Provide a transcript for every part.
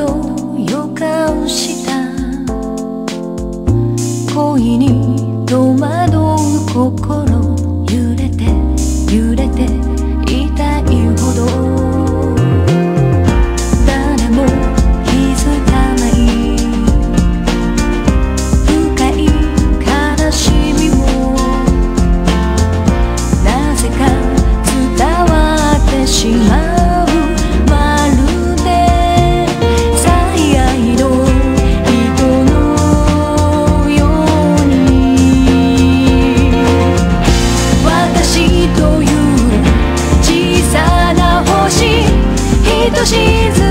と予感した。恋に戸惑う心。としず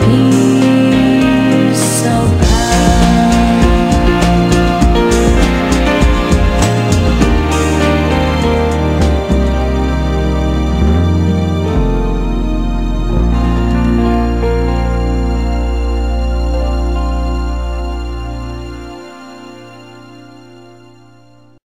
peace.